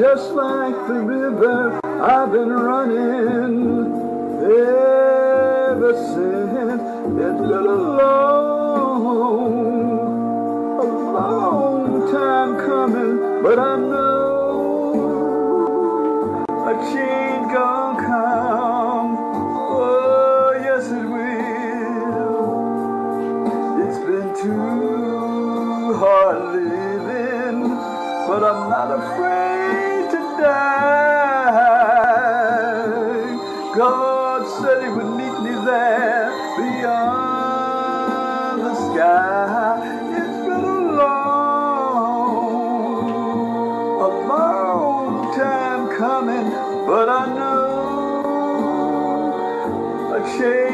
just like the river, I've been running ever since. It's been a coming, but I know a change gonna come. Oh, yes, it will. It's been too hard living, but I'm not afraid to die. God said He would meet me there beyond the sky. Coming, but I know a change